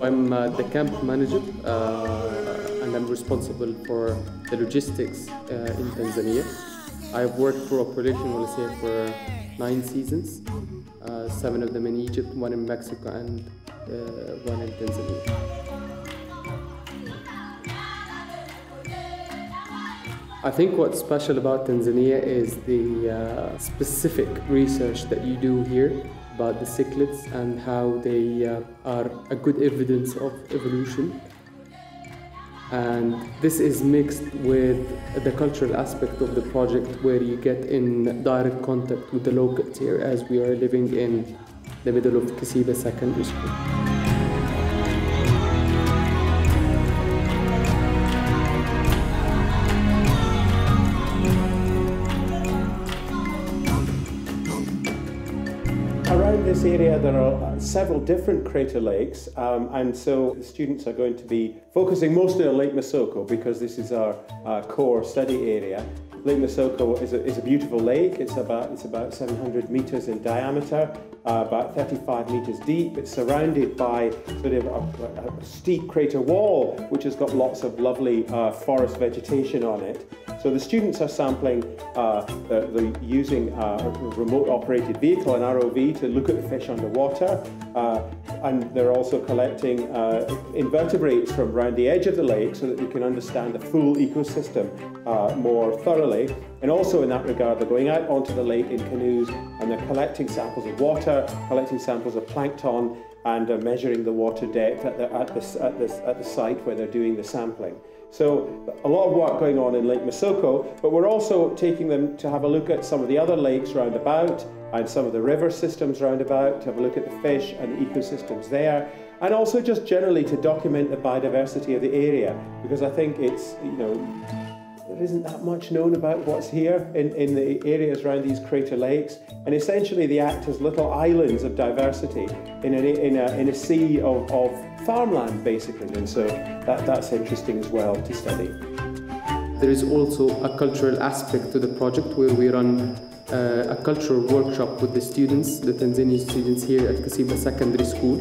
I'm uh, the camp manager uh, and I'm responsible for the logistics uh, in Tanzania. I've worked for Operation Wallacea for nine seasons, uh, seven of them in Egypt, one in Mexico, and uh, one. I think what's special about Tanzania is the uh, specific research that you do here about the cichlids and how they uh, are a good evidence of evolution. And this is mixed with the cultural aspect of the project where you get in direct contact with the locals here as we are living in the middle of Kasiba Secondary School. Around this area, there are several different crater lakes, um, and so the students are going to be focusing mostly on Lake Masoko because this is our uh, core study area. Lake Masoko is a, is a beautiful lake. It's about, it's about 700 meters in diameter, uh, about 35 meters deep. It's surrounded by sort of a, a steep crater wall, which has got lots of lovely uh, forest vegetation on it. So the students are sampling, uh, the, the, using a remote operated vehicle, an ROV, to look at the fish underwater. Uh, and they're also collecting uh, invertebrates from around the edge of the lake so that we can understand the full ecosystem uh, more thoroughly. And also in that regard, they're going out onto the lake in canoes and they're collecting samples of water, collecting samples of plankton, and uh, measuring the water depth at the, at, the, at, the, at the site where they're doing the sampling. So a lot of work going on in Lake Masoko, but we're also taking them to have a look at some of the other lakes round about and some of the river systems round about, to have a look at the fish and the ecosystems there, and also just generally to document the biodiversity of the area, because I think it's, you know, there isn't that much known about what's here in, in the areas around these crater lakes. And essentially they act as little islands of diversity in a, in a, in a sea of, of farmland, basically. And so that, that's interesting as well to study. There is also a cultural aspect to the project where we run uh, a cultural workshop with the students, the Tanzanian students here at Kasiba Secondary School,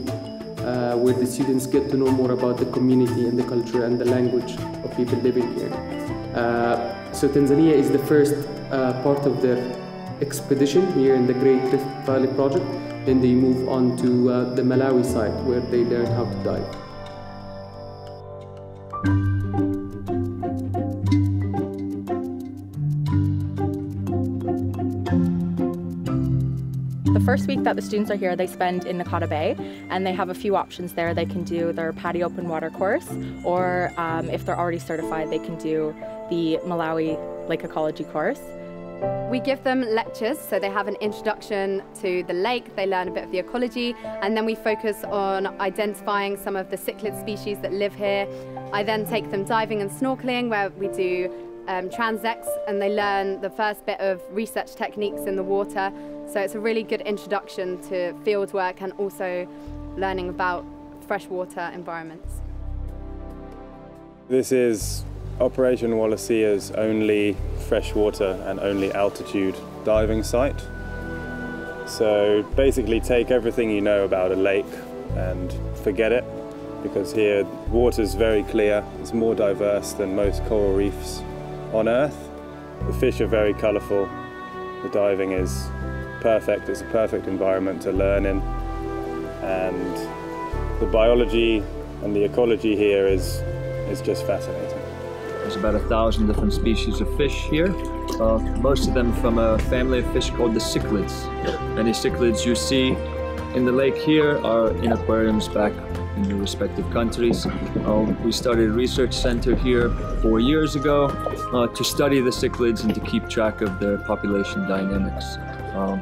uh, where the students get to know more about the community and the culture and the language of people living here. Uh, so Tanzania is the first uh, part of their expedition here in the Great Rift Valley project. Then they move on to uh, the Malawi site where they learn how to dive. The first week that the students are here, they spend in Nkhata Bay, and they have a few options there. They can do their PADI open water course, or um, if they're already certified, they can do the Malawi Lake Ecology course. We give them lectures, so they have an introduction to the lake, they learn a bit of the ecology, and then we focus on identifying some of the cichlid species that live here. I then take them diving and snorkeling, where we do um, transects, and they learn the first bit of research techniques in the water. So it's a really good introduction to field work and also learning about freshwater environments. This is Operation Wallacea's only freshwater and only altitude diving site. So basically take everything you know about a lake and forget it because here water's very clear, it's more diverse than most coral reefs on Earth. The fish are very colourful, the diving is perfect, it's a perfect environment to learn in and the biology and the ecology here is, is just fascinating. There's about a thousand different species of fish here. Uh, most of them from a family of fish called the cichlids. Many cichlids you see in the lake here are in aquariums back in the respective countries. Uh, we started a research center here four years ago uh, to study the cichlids and to keep track of their population dynamics. Um,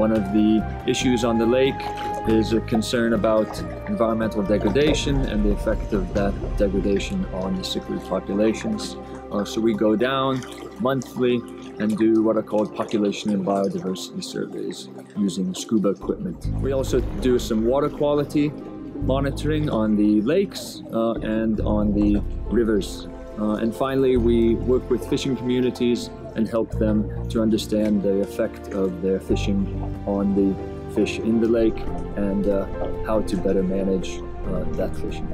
one of the issues on the lake is a concern about environmental degradation and the effect of that degradation on the cichlid populations. Uh, so we go down monthly and do what are called population and biodiversity surveys using scuba equipment. We also do some water quality monitoring on the lakes uh, and on the rivers Uh, and finally, we work with fishing communities and help them to understand the effect of their fishing on the fish in the lake and uh, how to better manage uh, that fishing.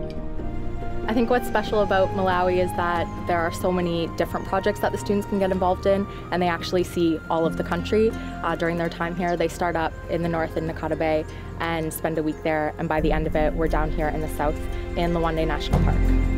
I think what's special about Malawi is that there are so many different projects that the students can get involved in, and they actually see all of the country uh, during their time here. They start up in the north in Nkhata Bay and spend a week there, and by the end of it, we're down here in the south in Liwonde National Park.